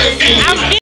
I'm